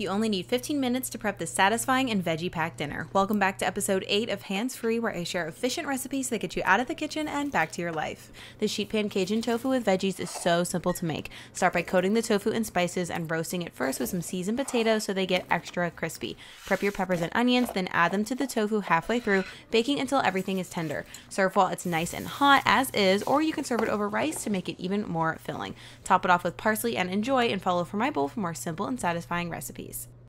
You only need 15 minutes to prep this satisfying and veggie packed dinner. Welcome back to episode 8 of Hands Free, where I share efficient recipes that get you out of the kitchen and back to your life. The sheet pan Cajun tofu with veggies is so simple to make. Start by coating the tofu in spices and roasting it first with some seasoned potatoes so they get extra crispy. Prep your peppers and onions, then add them to the tofu halfway through, baking until everything is tender. Serve while it's nice and hot, as is, or you can serve it over rice to make it even more filling. Top it off with parsley and enjoy, and follow From My Bowl for more simple and satisfying recipes communities.